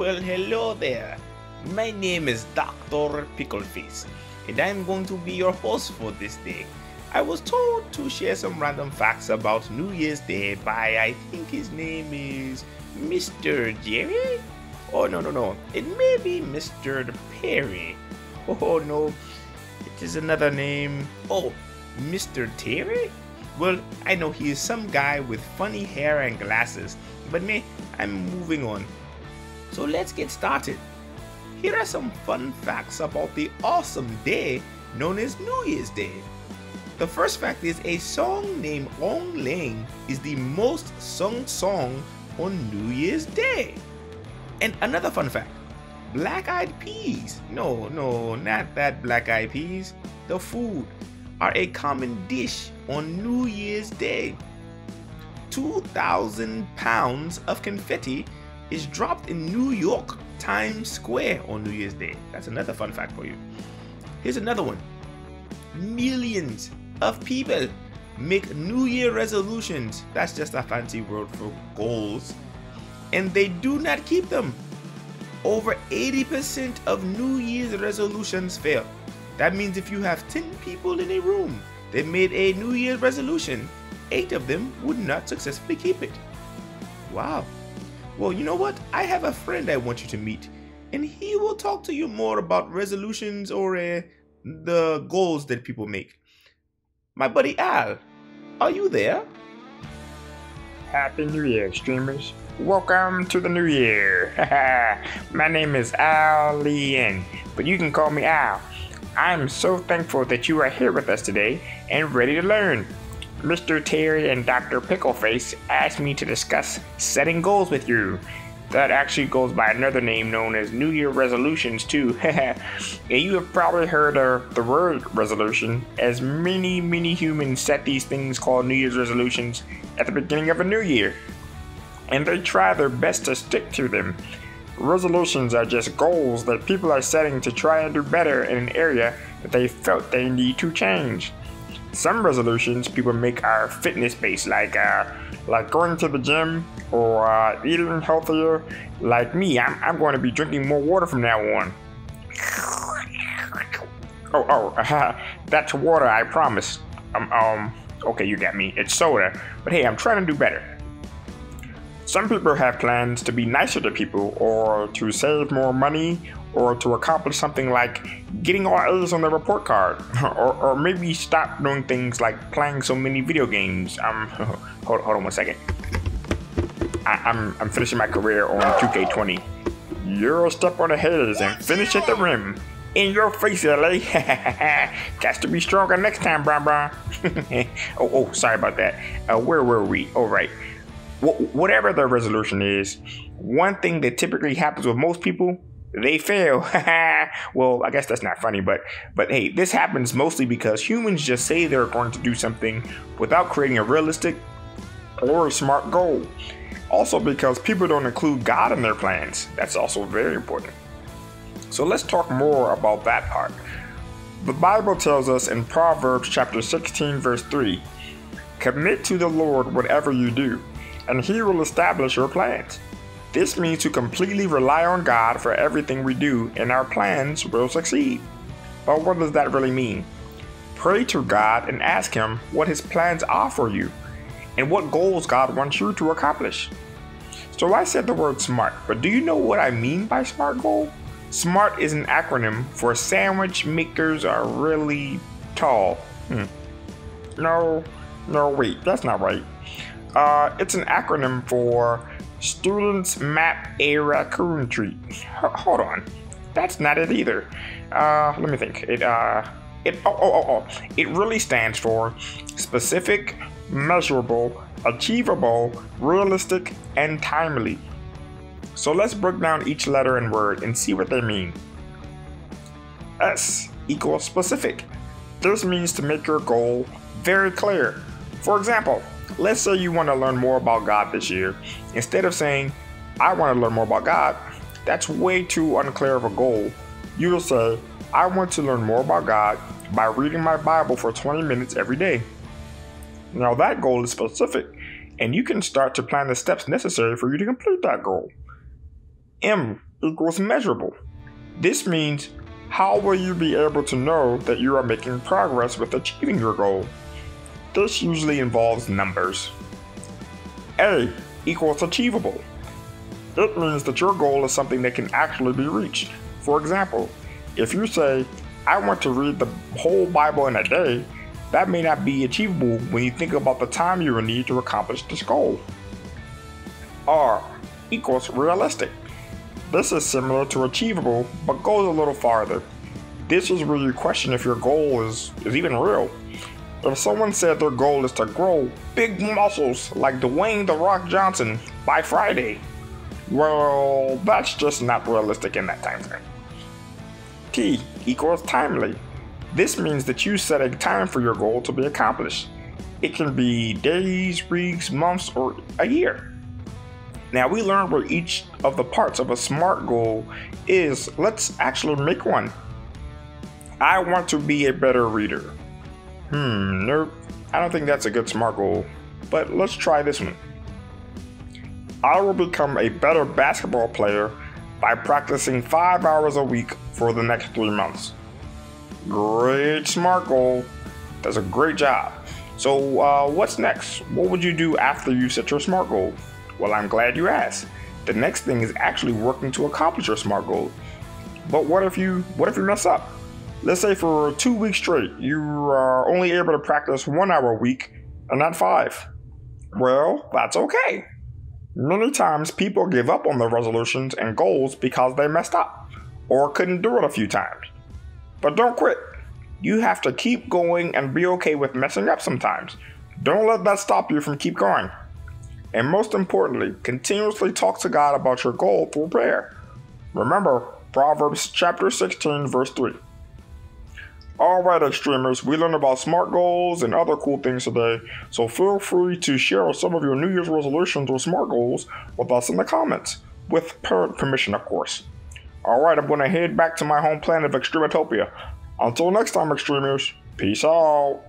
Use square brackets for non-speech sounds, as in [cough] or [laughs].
Well, hello there. My name is Dr. Pickleface, and I'm going to be your host for this day. I was told to share some random facts about New Year's Day by, I think his name is Mr. Jerry? Oh, no, no, no. It may be Mr. Perry. Oh, oh, no. It is another name. Oh, Mr. Terry? Well, I know he is some guy with funny hair and glasses, but me, I'm moving on. So let's get started. Here are some fun facts about the awesome day known as New Year's Day. The first fact is a song named Auld Lang is the most sung song on New Year's Day. And another fun fact black eyed peas, no, no, not that black eyed peas, the food, are a common dish on New Year's Day. 2,000 pounds of confetti is dropped in New York Times Square on New Year's Day. That's another fun fact for you. Here's another one. Millions of people make New Year resolutions. That's just a fancy word for goals. And they do not keep them. Over 80% of New Year's resolutions fail. That means if you have 10 people in a room that made a New Year's resolution, 8 of them would not successfully keep it. Wow. Well, you know what? I have a friend I want you to meet, and he will talk to you more about resolutions or uh, the goals that people make. My buddy Al, are you there? Happy New Year, streamers. Welcome to the new year. [laughs] My name is Al Lien, but you can call me Al. I'm so thankful that you are here with us today and ready to learn. Mr. Terry and Dr. Pickleface asked me to discuss setting goals with you. That actually goes by another name known as New Year resolutions, too. [laughs] and you have probably heard of the word resolution, as many, many humans set these things called New Year's resolutions at the beginning of a new year. And they try their best to stick to them. Resolutions are just goals that people are setting to try and do better in an area that they felt they need to change. Some resolutions people make are fitness based, like uh, like going to the gym or uh, eating healthier. Like me, I'm, I'm going to be drinking more water from now on. [laughs] Oh, oh, uh, [laughs] that's water, I promise. Um, um, okay, you got me. It's soda. But hey, I'm trying to do better. Some people have plans to be nicer to people, or to save more money, or to accomplish something like getting all A's on their report card, [laughs] or, or maybe stop doing things like playing so many video games. Um, [laughs] hold, hold on one second. I, I'm, I'm finishing my career on 2K20. You're a step on the haze and finish at the rim. In your face, LA. [laughs] Got to be stronger next time, bro, bro. oh, oh, sorry about that. Uh, where were we? All oh, right. Wh- whatever the resolution is, one thing that typically happens with most people they fail. [laughs] well, I guess that's not funny, but but hey, this happens mostly because humans just say they're going to do something without creating a realistic or smart goal. Also because people don't include God in their plans. That's also very important. So let's talk more about that part. The Bible tells us in Proverbs chapter 16 verse 3, commit to the Lord whatever you do, and he will establish your plans. This means to completely rely on God for everything we do, and our plans will succeed. But what does that really mean? Pray to God and ask Him what His plans are for you and what goals God wants you to accomplish. So I said the word smart, but do you know what I mean by SMART goal? SMART is an acronym for sandwich makers are really tall. Hmm. No, no, wait, that's not right. Uh, it's an acronym for Students map a raccoon tree. H- hold on, that's not it either. Uh, let me think. It uh, it oh, oh oh oh it really stands for specific, measurable, achievable, realistic, and timely. So let's break down each letter and word and see what they mean. S equals specific. This means to make your goal very clear. For example, let's say you want to learn more about God this year. Instead of saying, I want to learn more about God, that's way too unclear of a goal. You will say, I want to learn more about God by reading my Bible for 20 minutes every day. Now, that goal is specific, and you can start to plan the steps necessary for you to complete that goal. M equals measurable. This means how will you be able to know that you are making progress with achieving your goal? This usually involves numbers. A equals achievable. It means that your goal is something that can actually be reached. For example, if you say, I want to read the whole Bible in a day, that may not be achievable when you think about the time you will need to accomplish this goal. R equals realistic. This is similar to achievable, but goes a little farther. This is where you question if your goal is, is even real. If someone said their goal is to grow big muscles like Dwayne The Rock Johnson by Friday, well, that's just not realistic in that time frame. T equals timely. This means that you set a time for your goal to be accomplished. It can be days, weeks, months, or a year. Now we learned where each of the parts of a SMART goal is. Let's actually make one. I want to be a better reader. Hmm, nope. I don't think that's a good SMART goal. But let's try this one. I will become a better basketball player by practicing five hours a week for the next three months. Great SMART goal. Does a great job. So, uh, what's next? What would you do after you set your SMART goal? Well, I'm glad you asked. The next thing is actually working to accomplish your SMART goal. But what if you what if you mess up? Let's say for two weeks straight, you are only able to practice one hour a week and not five. Well, that's okay. Many times people give up on their resolutions and goals because they messed up or couldn't do it a few times. But don't quit. You have to keep going and be okay with messing up sometimes. Don't let that stop you from keep going. And most importantly, continuously talk to God about your goal through prayer. Remember Proverbs chapter 16 verse 3. Alright, extremers, we learned about SMART goals and other cool things today, so feel free to share some of your New Year's resolutions or SMART goals with us in the comments, with parent permission, of course. Alright, I'm going to head back to my home planet of Extrematopia. Until next time, extremers, peace out.